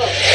Okay.